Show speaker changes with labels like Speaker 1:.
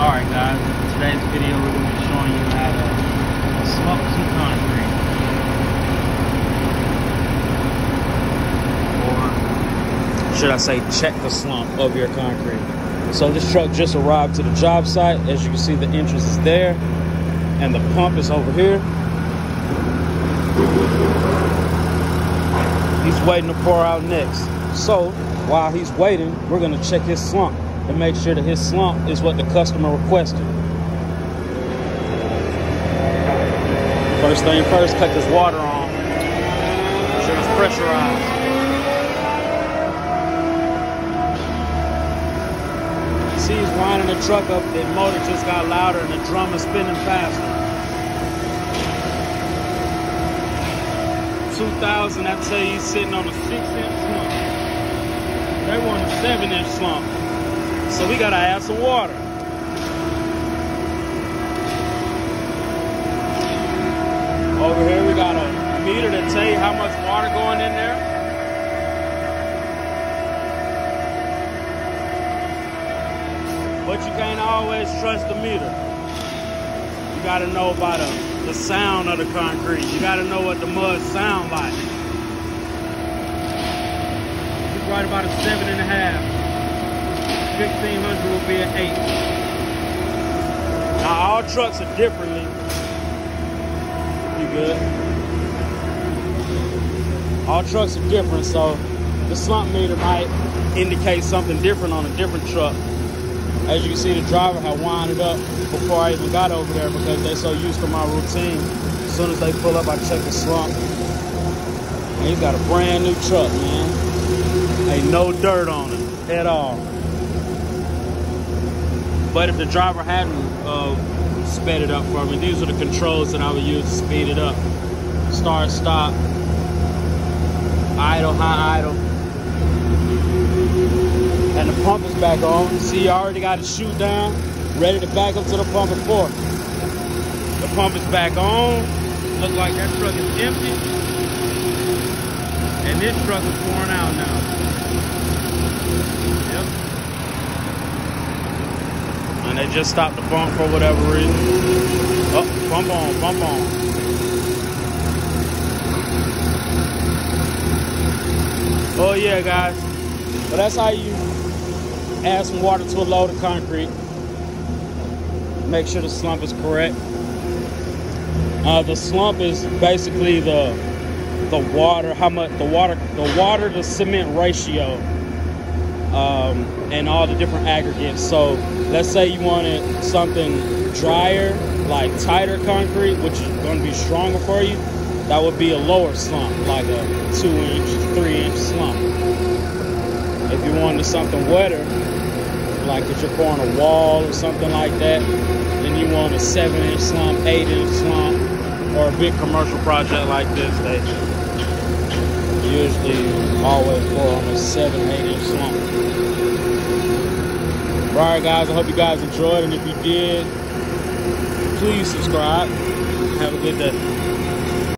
Speaker 1: Alright guys, in today's video we're going to be showing you how to slump some concrete. Or should I say check the slump of your concrete. So this truck just arrived to the job site. As you can see the entrance is there and the pump is over here. He's waiting to pour out next. So while he's waiting, we're gonna check his slump and make sure that his slump is what the customer requested. First thing first, cut this water on. Make sure it's pressurized. See, he's winding the truck up. The motor just got louder and the drum is spinning faster. 2000, I'd say he's sitting on a six inch slump. They want a seven inch slump. So we gotta add some water. Over here we got a meter to tell you how much water going in there. But you can't always trust the meter. You gotta know about the, the sound of the concrete. You gotta know what the mud sound like. It's right about a seven and a half. 1500 will be an eight. Now all trucks are differently. You good? All trucks are different, so the slump meter might indicate something different on a different truck. As you can see, the driver had it up before I even got over there because they're so used to my routine. As soon as they pull up, I check the slump. And he's got a brand new truck, man. Ain't no dirt on it at all. But if the driver hadn't uh, sped it up for me, these are the controls that I would use to speed it up. Start, stop, idle, high, idle. And the pump is back on. See, I already got it chute down, ready to back up to the pump pour. The pump is back on. Look like that truck is empty. And this truck is pouring out now. Yep. They just stopped the pump for whatever reason. Oh, pump on, pump on. Oh yeah, guys. But that's how you add some water to a load of concrete. Make sure the slump is correct. Uh, the slump is basically the the water, how much the water, the water to cement ratio, um, and all the different aggregates. So let's say you wanted something drier, like tighter concrete, which is going to be stronger for you. That would be a lower slump, like a two inch, three inch slump. If you wanted something wetter, like if you're pouring a wall or something like that, then you want a seven inch slump, eight inch slump, or a big commercial project like this, always pour on a seven, eight inch slump. All right, guys, I hope you guys enjoyed, and if you did, please subscribe. Have a good day.